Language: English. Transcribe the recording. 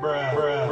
bruh, bruh.